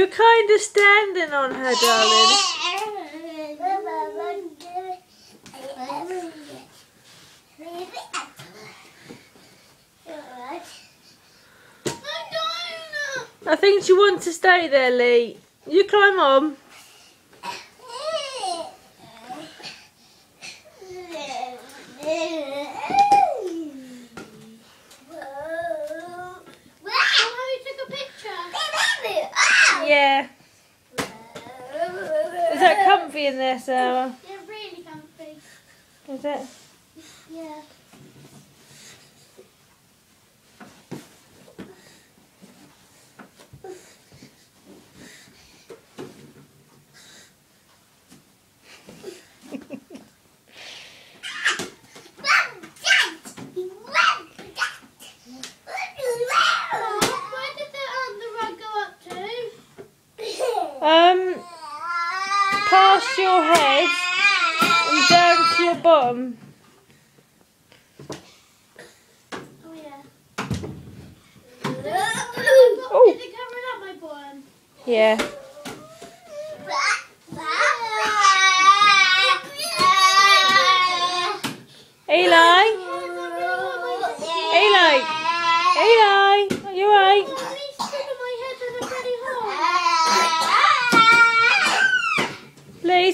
You're kind of standing on her, darling. I think she wants to stay there, Lee. You climb on. Yeah. Is that comfy in there, Sarah? Yeah, really comfy. Is it? Yeah. Past your head and down to your bottom. Oh, yeah. Oh. Yeah.